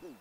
Boom.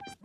You